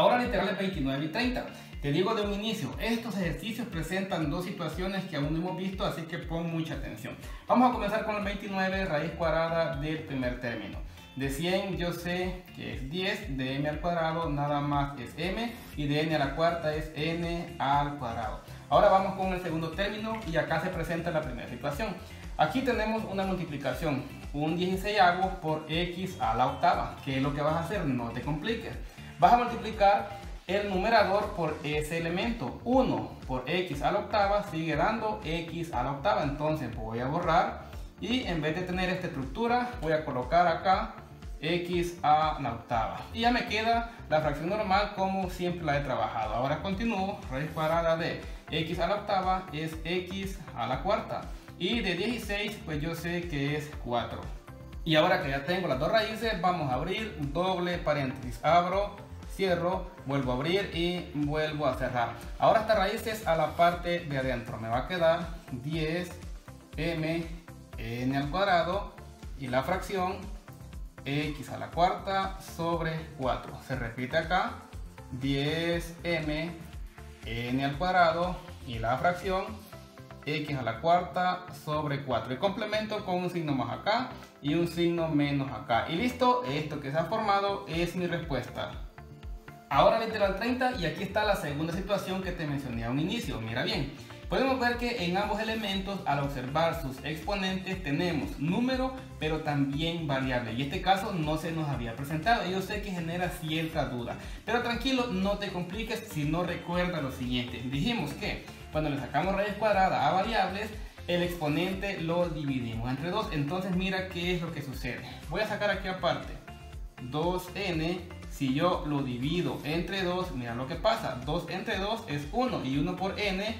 Ahora literales 29 y 30. Te digo de un inicio, estos ejercicios presentan dos situaciones que aún no hemos visto, así que pon mucha atención. Vamos a comenzar con el 29, raíz cuadrada del primer término. De 100 yo sé que es 10, de m al cuadrado nada más es m y de n a la cuarta es n al cuadrado. Ahora vamos con el segundo término y acá se presenta la primera situación. Aquí tenemos una multiplicación, un 16 por x a la octava. ¿Qué es lo que vas a hacer? No te compliques. Vas a multiplicar el numerador por ese elemento. 1 por x a la octava sigue dando x a la octava. Entonces voy a borrar y en vez de tener esta estructura voy a colocar acá x a la octava. Y ya me queda la fracción normal como siempre la he trabajado. Ahora continúo, raíz cuadrada de x a la octava es x a la cuarta. Y de 16 pues yo sé que es 4. Y ahora que ya tengo las dos raíces, vamos a abrir doble paréntesis. Abro, cierro, vuelvo a abrir y vuelvo a cerrar. Ahora esta raíz es a la parte de adentro. Me va a quedar 10 m al cuadrado y la fracción x a la cuarta sobre 4. Se repite acá 10m n al cuadrado y la fracción x a la cuarta sobre 4 y complemento con un signo más acá y un signo menos acá y listo, esto que se ha formado es mi respuesta ahora literal 30 y aquí está la segunda situación que te mencioné a un inicio, mira bien Podemos ver que en ambos elementos, al observar sus exponentes, tenemos número, pero también variable. Y este caso no se nos había presentado. yo sé que genera cierta duda. Pero tranquilo, no te compliques si no recuerdas lo siguiente. Dijimos que cuando le sacamos raíz cuadrada a variables, el exponente lo dividimos entre 2. Entonces mira qué es lo que sucede. Voy a sacar aquí aparte 2n. Si yo lo divido entre 2, mira lo que pasa. 2 entre 2 es 1 y 1 por n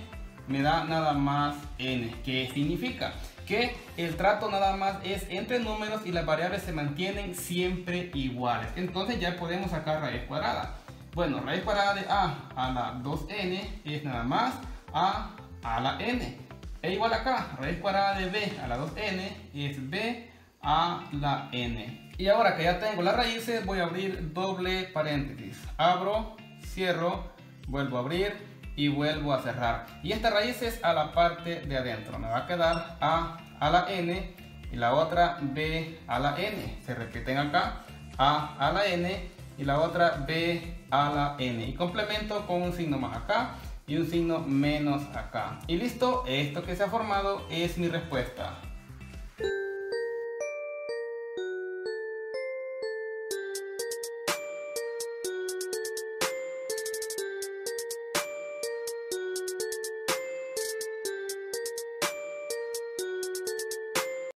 me da nada más n. ¿Qué significa? Que el trato nada más es entre números y las variables se mantienen siempre iguales. Entonces ya podemos sacar raíz cuadrada. Bueno, raíz cuadrada de a a la 2n es nada más a a la n. E igual acá, raíz cuadrada de b a la 2n es b a la n. Y ahora que ya tengo las raíces, voy a abrir doble paréntesis. Abro, cierro, vuelvo a abrir, y vuelvo a cerrar. Y esta raíz es a la parte de adentro. Me va a quedar A a la N y la otra B a la N. Se repiten acá. A a la N y la otra B a la N. Y complemento con un signo más acá y un signo menos acá. Y listo, esto que se ha formado es mi respuesta.